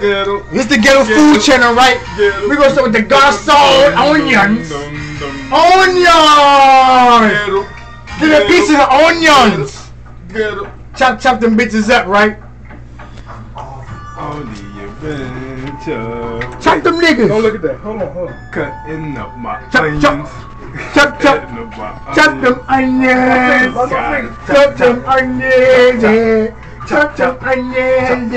Ghetto. It's the ghetto food channel, right? Ghetto. We gonna start with the garcon onions. Onions! Ghetto. Give a piece of the onions. Ghetto. Chop, chop them bitches up, right? On the adventure. Chop them niggas. Don't look at that. Hold on, hold on. Cutting up my Chop, onions. chop. Chop, chop. Cutting up my Chop them onions. Chop them onions. Chop them onions.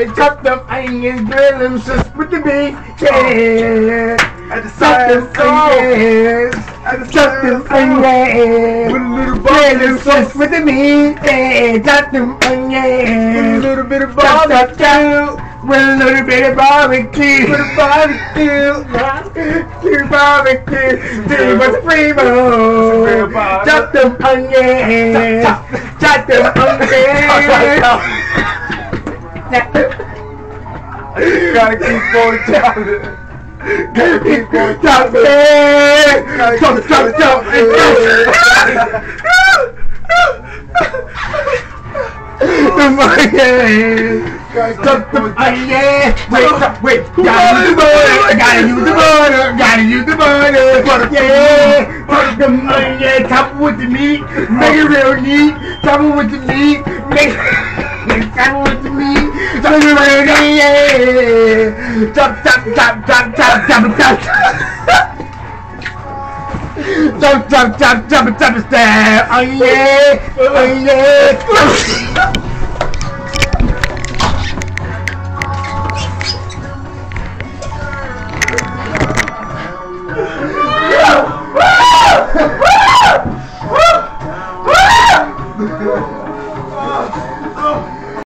Yeah. Chop them onions. Grill them sis with the meat. Yeah. At the Chop side, them go. onions. At the Chop them side, go. onions. With a little Grill them barbecue sis with the meat. Yeah. Chop them With a little bit of Chop, chop, barbecue. chop. With a little bit of barbecue. With a barbecue. Two barbecue, two was primo. Chop them onions, chop them onions. Gotta keep going chopping. Gotta keep going Chop chopping. it, chop, chop, chop, them onions. Chop them onions. Wait, wait. Gotta use the butter. Gotta use the butter. Gotta use the butter. Yeah. Chop them onions. Chop it with the meat. Make it real neat. Chop it with the meat. Make Jump want to jump, jump, jump, you jump, Jump, jump, jump, jump, jump! Oh yeah! Oh yeah! Oh!